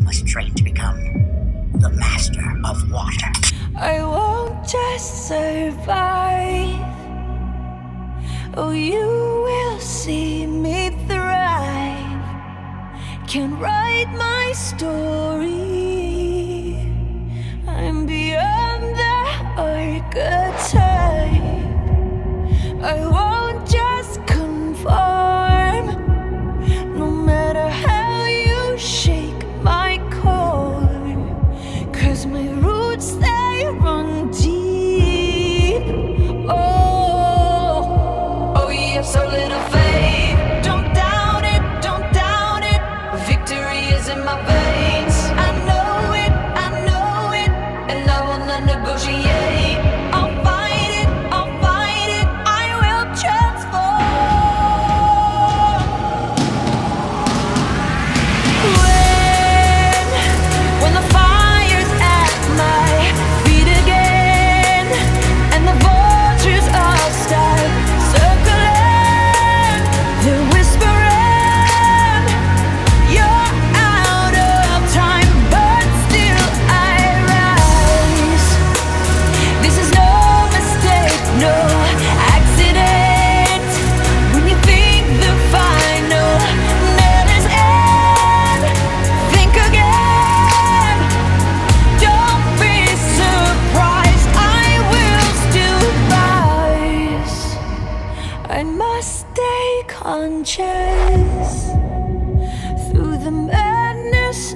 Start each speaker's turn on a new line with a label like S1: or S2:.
S1: must train to become the master of water.
S2: I won't just survive. Oh, you will see me thrive. Can write my story. unchased through the madness.